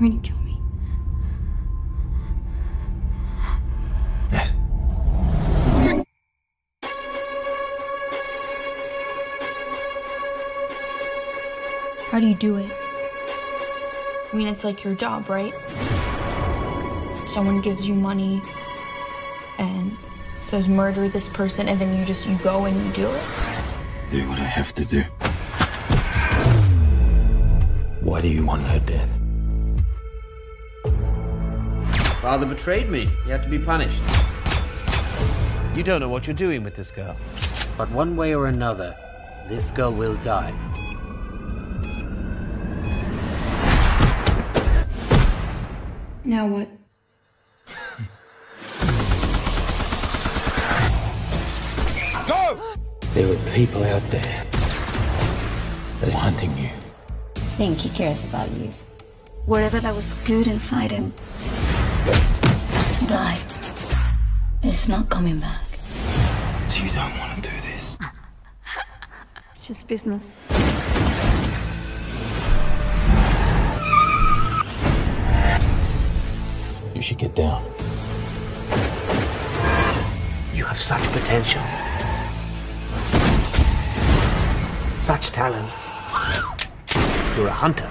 going to kill me. Yes. How do you do it? I mean, it's like your job, right? Someone gives you money and says murder this person, and then you just you go and you do it. Do what I have to do. Why do you want her dead? Father betrayed me. He had to be punished. You don't know what you're doing with this girl. But one way or another, this girl will die. Now what? Go! There are people out there that are hunting you. think he cares about you. Whatever that was good inside him died. It's not coming back. So you don't want to do this. It's just business. You should get down. You have such potential. Such talent. You're a hunter.